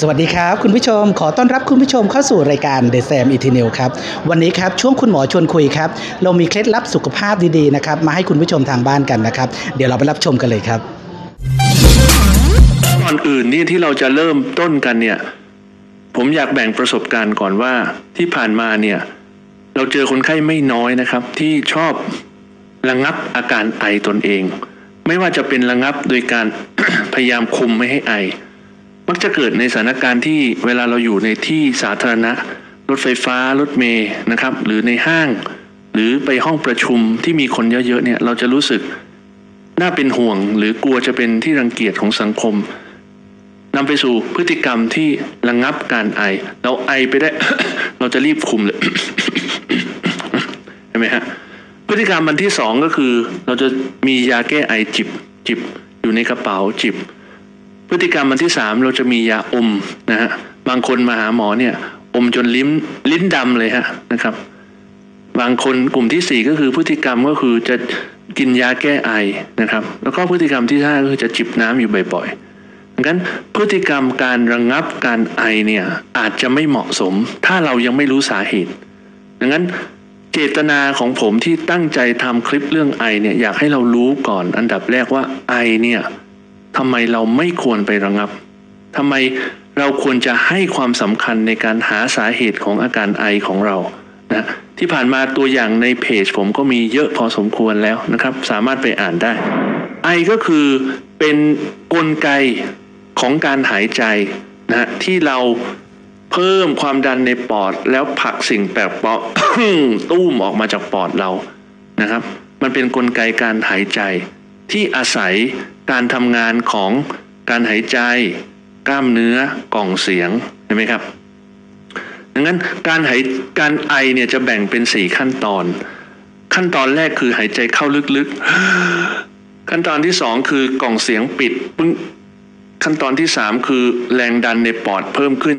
สวัสดีครับ คุณผู้ชม ขอต้อนรับคุณผู้ชมเข้าสู่รายการ The Sam e t i n e l ครับ วันนี้ครับ ช่วงคุณหมอชวนคุยครับ เรามีเคล็ดลับสุขภาพดีๆนะครับ มาให้คุณผู้ชมทางบ้านกันนะครับ เดี๋ยวเราไปรับชมกันเลยครับ ก่อนอื่นนี่ที่เราจะเริ่มต้นกันเนี่ย ผมอยากแบ่งประสบการณ์ก่อนว่าที่ผ่านมาเนี่ย เราเจอคนไข้ไม่น้อยนะครับ ที่ชอบระงับอาการไอตนเอง ไม่ว่าจะเป็นระงับโดยการพยายามคุมไม่ให้ไอ มักจะเกิดในสถานการณ์ที่เวลาเราอยู่ในที่สาธารณะ รถไฟฟ้ารถเมย์นะครับ หรือในห้าง หรือไปห้องประชุมที่มีคนเยอะๆเนี่ยเราจะรู้สึกน่าเป็นห่วง หรือกลัวจะเป็นที่รังเกียจของสังคมนำไปสู่พฤติกรรมที่ระงงับการไอ เราไอไปได้ เราจะรีบคุมเลยเห็นไหมฮะพฤติกรรมมันที่สองก็คือ เราจะมียาแก้ไอจิบจิบอยู่ในกระเป๋าจิบ พฤติกรรมมันที่สามเราจะมียาอมนะฮะบางคนมาหาหมอเนี่ยอมจนลิ้นลิ้นดำเลยฮะนะครับ บางคนกลุ่มที่สี่ก็คือพฤติกรรมก็คือจะกินยาแก้ไอนะครับ แล้วก็พฤติกรรมที่ห้าก็คือจะจิบน้ำอยู่บ่อยๆดังนั้นพฤติกรรมการระงงับการไอเนี่ยอาจจะไม่เหมาะสม ถ้าเรายังไม่รู้สาเหตุดังนั้นเจตนาของผมที่ตั้งใจทำคลิปเรื่องไอเนี่ยอยากให้เรารู้ก่อนอันดับแรกว่าไอเนี่ย ทำไมเราไม่ควรไประงับทำไมเราควรจะให้ความสำคัญในการหาสาเหตุของอาการไอของเรานะที่ผ่านมาตัวอย่างในเพจผมก็มีเยอะพอสมควรแล้วนะครับ สามารถไปอ่านได้ ไอก็คือเป็นกลไกของการหายใจนะที่เราเพิ่มความดันในปอด แล้วผลักสิ่งแปลกปลอมตู้มออกมาจากปอดเรานะครับ มันเป็นนกลไกการหายใจที่อาศัย การทำงานของการหายใจ กล้ามเนื้อกล่องเสียงเห็นไหมครับ ดังนั้นการหายการไอเนี่ยจะแบ่งเป็นสี่ขั้นตอน ขั้นตอนแรกคือหายใจเข้าลึกๆ ขั้นตอนที่สองคือกล่องเสียงปิดปึ้งขั้นตอนที่สามคือแรงดันในปอดเพิ่มขึ้น